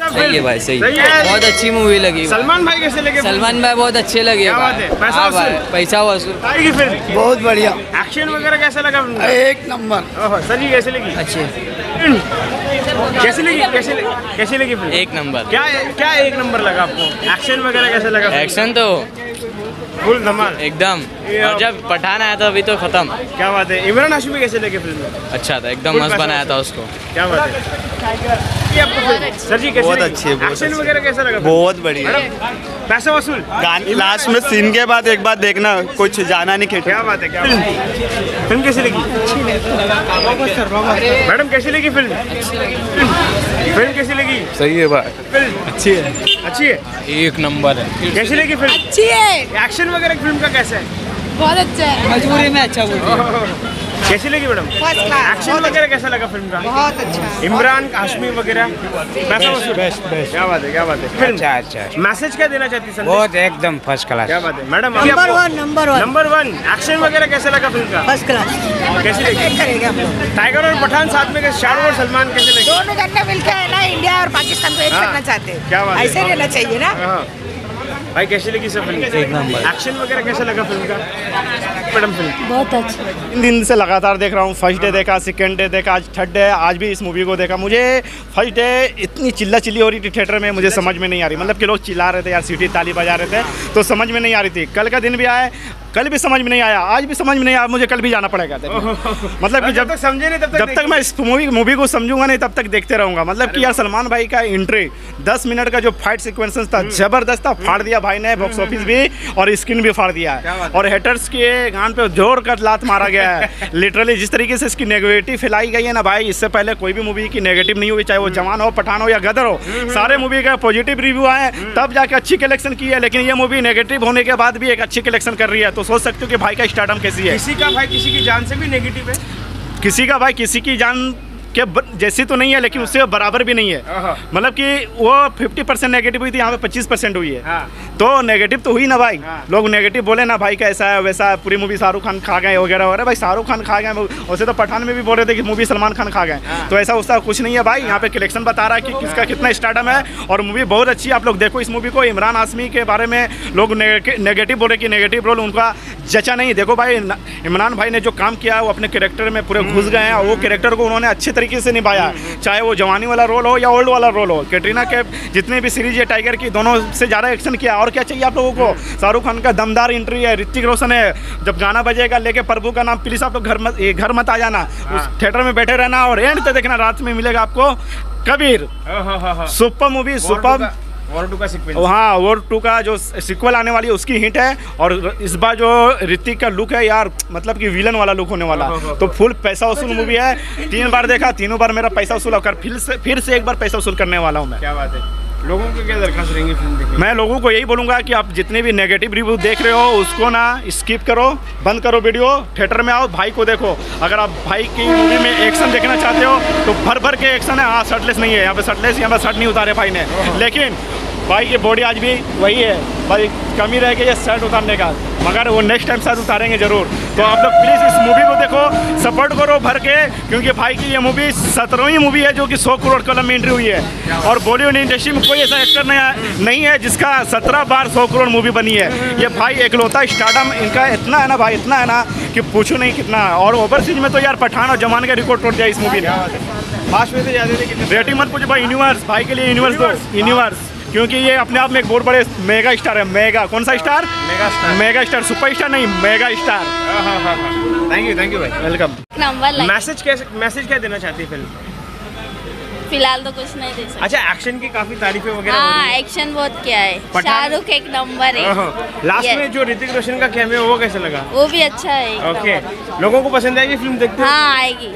सही है भाई सही सही है। बहुत अच्छी मूवी लगी सलमान भाई कैसे लगे सलमान भाई बहुत अच्छे लगे क्या बात भाई। है? पैसा वसूल? पैसा वसूल। आएगी फ़िल्म बहुत बढ़िया। एक्शन वगैरह कैसा लगा एक नंबर। ओहो, सर जी कैसे लगी? अच्छे। कैसी लगी? कैसे लगी? कैसी लगी फ़िल्म एक नंबर। क्या क्या एक नंबर लगा आपको? एक्शन वगैरह कैसे लगा एक्शन तो फुल धमाल। एकदम। और जब पठान आया था अभी तो खत्म। क्या बात है? इमरान हाशमी कैसे लगे फ़िल्म अच्छा था एकदम मस्त बनाया था उसको। क्या बात है? ये आपको सर जी कैसे बहुत? अच्छी है, एक्शन वगैरह कैसा लगा बहुत बढ़िया। पैसा वसूल। लास्ट में सीन के बाद एक बार देखना कुछ जाना नहीं खेत। क्या बात है क्या फ़िल्म कैसी लगी? मैडम कैसी लगी फ़िल्म? फ़िल्म कैसी लगी? सही है भाई। फ़िल्म? अच्छी है। अच्छी है? एक नंबर है। कैसी लगी फ़िल्म? अच्छी है। एक्शन वगैरह फ़िल्म का कैसा है? बहुत अच्छा है। मजबूरी में अच्छा बोल कैसी लगी मैडम? First class. एक्शन वगैरह कैसा लगा फ़िल्म का? बहुत अच्छा। इमरान हाशमी वगैरह? बेस्ट बेस्ट क्या बात है क्या बात है। फ़िल्म अच्छा अच्छा। मैसेज क्या देना चाहती है बहुत एकदम फ़र्स्ट क्लास क्या बात है। Madam number one number one number one action वगैरह कैसा लगा फ़िल्म का? फ़र्स्ट क्लास कैसी लगी? करेंगे हम लोग टाइगर और पठान साथ में शाहरुख और सलमान कैसे लगे? दोनों मिलकर है ना इंडिया और पाकिस्तान को एक हाँ, करना चाहते हैं। क्या बात है? ऐसे रहना चाहिए ना। हाँ। भाई कैसी लगी सर फ़िल्म एक नंबर। एक्शन वगैरह कैसा लगा फ़िल्म का? मैडम फ़िल्म बहुत अच्छा। तीन दिन से लगातार देख रहा हूँ। फ़र्स्ट डे देखा सेकेंड डे देखा आज थर्ड डे आज भी इस मूवी को देखा। मुझे फ़र्स्ट डे इतनी चिल्ला चिल्ली हो रही थी थिएटर में मुझे समझ में नहीं आ रही। मतलब कि लोग चिल्ला रहे थे यार सीटी ताली बजा रहे थे तो समझ में नहीं आ रही थी। कल का दिन भी आया कल भी समझ में नहीं आया आज भी समझ में नहीं आया मुझे कल भी जाना पड़ेगा मतलब कि जब तक समझे नहीं तब तक जब तक मैं इस मूवी मूवी को समझूँगा नहीं तब तक देखते रहूँगा। मतलब कि यार सलमान भाई का एंट्री 10 मिनट का जो फाइट सिक्वेंस था हम्म। ज़बरदस्त था फाड़ दिया भाई ने बॉक्स ऑफ़िस भी और स्क्रीन भी फाड़ दिया है। और हेटर्स के गान पे ज़ोर कर लात मारा गया है। लिटरली जिस तरीके से इसकी नेगेटिव फैलाई गई है ना भाई इससे पहले कोई भी मूवी की नेगेटिव नहीं हुई चाहे वो जवान हो पठान हो या गदर हो सारे मूवी का पॉजिटिव रिव्यू आए तब जाके अच्छी कलेक्शन की है लेकिन ये मूवी नेगेटिव होने के बाद भी एक अच्छी कलेक्शन कर रही है तो सोच सकते हो कि भाई का स्टार्टअप कैसी है? किसी का भाई किसी की जान से भी नेगेटिव है। किसी का भाई किसी की जान के जैसी तो नहीं है लेकिन उससे बराबर भी नहीं है। हाँ। मतलब कि वो 50 परसेंट नेगेटिव हुई थी यहाँ पे 25 परसेंट हुई है। हाँ। तो नेगेटिव तो हुई ना भाई। हाँ। लोग नेगेटिव बोले ना भाई कैसा है वैसा है पूरी मूवी शाहरुख खान खा गए वगैरह वगैरह। भाई शाहरुख खान खा गए वैसे तो पठान में भी बोल रहे थे कि मूवी सलमान खान खा गए। हाँ। तो ऐसा उसका कुछ नहीं है भाई। यहाँ पे कलेक्शन बता रहा है कि किसका कितना स्टार्टअप है। और मूवी बहुत अच्छी है। आप लोग देखो इस मूवी को इमरान आसमी के बारे में लोग नेगेटिव बोले कि नेगेटिव रोल उनका जचा नहीं। देखो भाई इमरान भाई ने जो काम किया है वो अपने कैरेक्टर में पूरे घुस गए हैं और वो कैरेक्टर को उन्होंने अच्छे तरीके से निभाया। चाहे वो जवानी वाला रोल हो या ओल्ड वाला रोल हो। कैटरीना के जितने भी सीरीज़ है टाइगर की दोनों से ज़्यादा एक्शन किया। और क्या चाहिए आप लोगों को? शाहरुख खान का दमदार एंट्री है ऋतिक रोशन है। जब गाना बजेगा लेके प्रभु का नाम प्लीज़ आप लोग घर मत घर मत आ जाना। उस थिएटर में बैठे रहना और एंड तक देखना रात में मिलेगा आपको Kabir. Super movie super War two का सीक्वेंस हाँ वॉर टू का जो सिक्वल आने वाली है उसकी हिंट है और इस बार जो ऋतिक का लुक है यार मतलब कि विलन वाला लुक होने वाला। तो फुल पैसा वसूल मूवी है। तीन बार देखा तीनों बार मेरा पैसा वसूल होकर फिर से फिर से एक बार पैसा वसूल करने वाला हूँ मैं। क्या बात है। लोगों को क्या दरखास्त रहेंगी फ़िल्म देखने मैं लोगों को यही बोलूँगा कि आप जितने भी नेगेटिव रिव्यू देख रहे हो उसको ना स्किप करो बंद करो वीडियो थिएटर में आओ भाई को देखो। अगर आप भाई की मूवी में एक्शन देखना चाहते हो तो भर भर के एक्शन है। हाँ शर्टलेस नहीं है यहाँ पे शर्टलेस यहाँ पे शर्ट नहीं उतारे भाई ने। लेकिन भाई की बॉडी आज भी वही है भाई कमी रह गई है शर्ट उतारने का मगर वो नेक्स्ट टाइम शायद उतारेंगे ज़रूर तो आप लोग प्लीज़ इस मूवी को देखो सपोर्ट करो भर के क्योंकि भाई की ये मूवी सत्रहवीं मूवी है जो कि सौ करोड़ कलम में एंट्री हुई है और बॉलीवुड इंडस्ट्री में कोई ऐसा एक्टर नहीं नहीं है जिसका सत्रह बार सौ करोड़ मूवी बनी है ये भाई एकलौता स्टार्डम इनका इतना है ना भाई इतना है ना कि पूछो नहीं कितना है और ओवरसीज में तो यार पठान और जमान का रिकॉर्ड टूट दिया इस मूवी ने फास्ट में तो रेटिंग मत पूछो भाई यूनिवर्स भाई के लिए यूनिवर्स यूनिवर्स क्योंकि ये अपने आप में एक बहुत बड़े मेगा स्टार है। मेगा कौन सा star? Mega star. Mega star super star नहीं mega star. Thank you thank you भाई। वेलकम नंबर मैसेज कैसे मैसेज क्या देना चाहती है फ़िल्म? फ़िलहाल तो कुछ नहीं दे सकते। अच्छा एक्शन की काफ़ी तारीफें वगैरह हो हाँ रही एक्शन बहुत क्या है। शाहरुख एक नंबर है। लास्ट में जो ऋतिक रोशन का कैमियो वो कैसे लगा? वो भी अच्छा है ओके लोगों को पसंद आएगी फ़िल्म देखते हो हाँ आएगी।